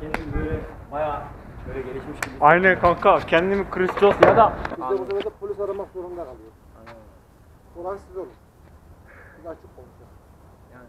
kendimi böyle bayağı böyle gelişmiş gibi. Aynen kanka kendimi Kristos ya da Biz de bu sefer de polis aramak zorunda kalıyor. Orası siz olun. Biz açık konuşuyoruz. Yani